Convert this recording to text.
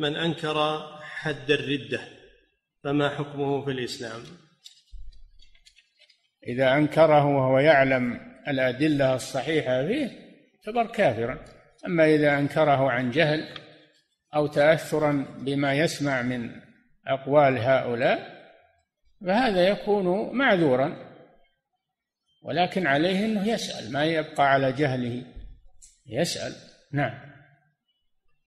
من أنكر حد الردة فما حكمه في الإسلام؟ إذا أنكره وهو يعلم الأدلة الصحيحة فيه يعتبر كافرا. أما إذا أنكره عن جهل أو تاثرا بما يسمع من أقوال هؤلاء فهذا يكون معذورا. ولكن عليه إنه يسأل ما يبقى على جهله؟ يسأل. نعم.